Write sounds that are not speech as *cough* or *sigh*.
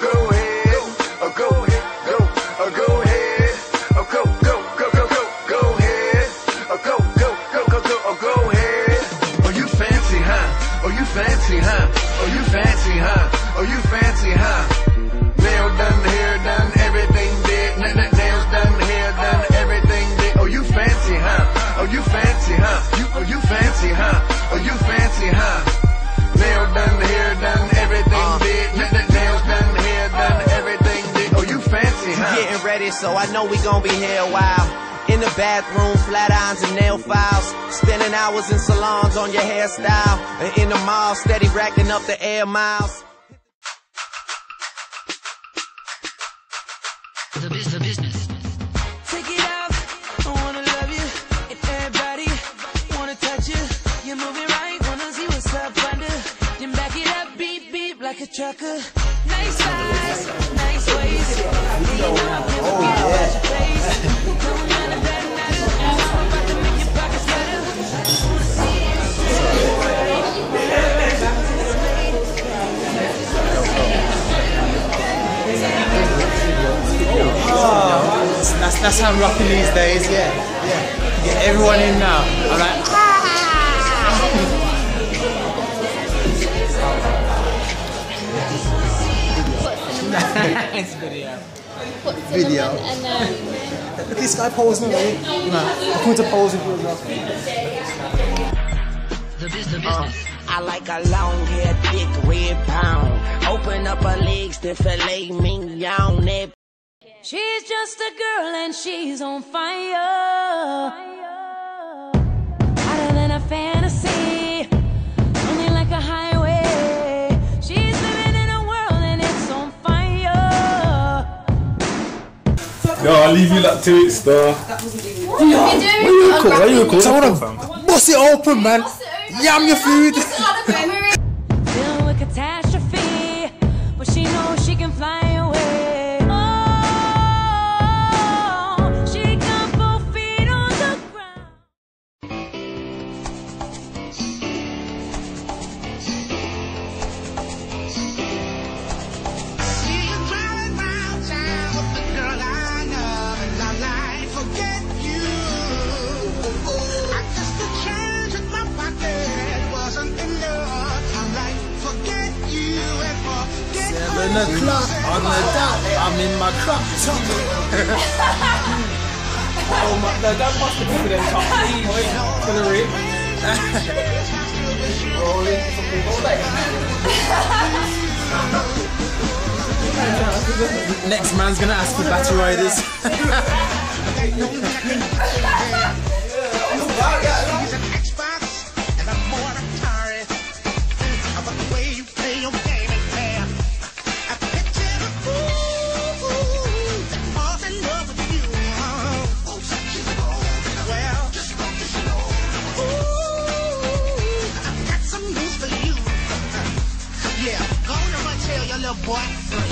go ahead, go ahead, go, go ahead, go, go, go, go, go, go ahead, go, go, go, go, go, go ahead. Oh, you fancy, huh? Oh, you fancy, huh? Oh, you fancy, huh? Oh, you fancy, huh? Pretty, so I know we gon' be here a while. In the bathroom, flat irons and nail files. Spending hours in salons on your hairstyle. And in the mall, steady racking up the air miles. The, bus- the business. Take it off, I wanna love you. Everybody wanna touch you. You're moving right, wanna see what's up under. Then back it up, beep beep like a trucker. Nice thighs, That's, that's, that's how I'm rocking these days, yeah. Yeah. Get everyone in now. I'm like, it's video. Video. and then Look at this guy posing. Right? I'm going to pose with you now. The, bus- the business. I like a long hair, thick red pound. Open up her legs to fillet mignon. That She's just a girl and she's on fire. Hotter than a fantasy, only like a highway. She's living in a world and it's on fire. Yo, I'll leave you like to it, star. you do. Cool, where you cool? So I want to bust it open, man. Yam your food. Filled with catastrophe, but she knows she can fly Seven o'clock on the dot. I'm in my crop top. *laughs* Oh my, no, don't bust the people then, top. It's gonna rip. Rolling, fucking all day. Next man's gonna ask for battery riders. *laughs* *laughs* Yeah,